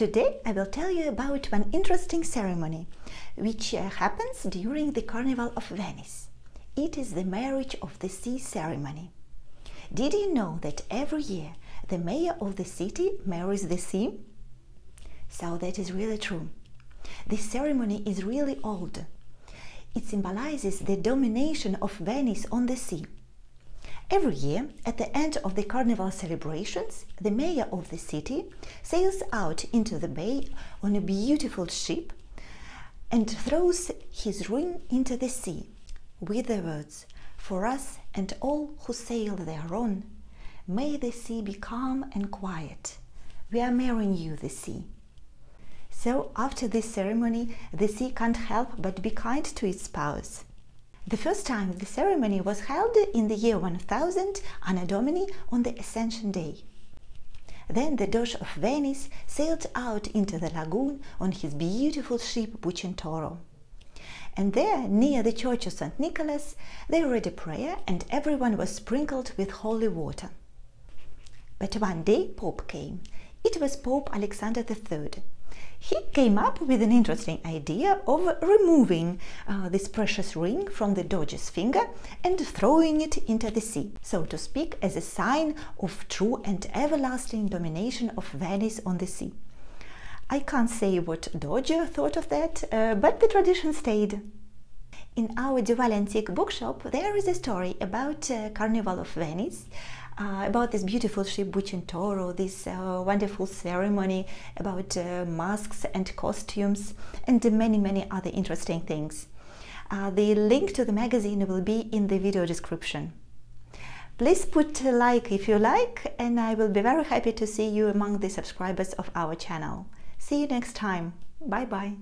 Today I will tell you about one interesting ceremony which uh, happens during the Carnival of Venice. It is the Marriage of the Sea ceremony. Did you know that every year the mayor of the city marries the sea? So that is really true. This ceremony is really old. It symbolizes the domination of Venice on the sea. Every year, at the end of the carnival celebrations, the mayor of the city sails out into the bay on a beautiful ship and throws his ring into the sea with the words, For us and all who sail thereon, may the sea be calm and quiet. We are marrying you, the sea. So, after this ceremony, the sea can't help but be kind to its spouse. The first time the ceremony was held in the year 1000 Anno Domini on the Ascension Day. Then the Doge of Venice sailed out into the lagoon on his beautiful ship Bucintoro. And there, near the church of St. Nicholas, they read a prayer and everyone was sprinkled with holy water. But one day Pope came. It was Pope Alexander III he came up with an interesting idea of removing uh, this precious ring from the Doge's finger and throwing it into the sea, so to speak, as a sign of true and everlasting domination of Venice on the sea. I can't say what Doge thought of that, uh, but the tradition stayed. In our Duval Antique bookshop, there is a story about uh, Carnival of Venice, uh, about this beautiful ship Bucintoro, this uh, wonderful ceremony, about uh, masks and costumes, and many, many other interesting things. Uh, the link to the magazine will be in the video description. Please put a like if you like, and I will be very happy to see you among the subscribers of our channel. See you next time. Bye bye.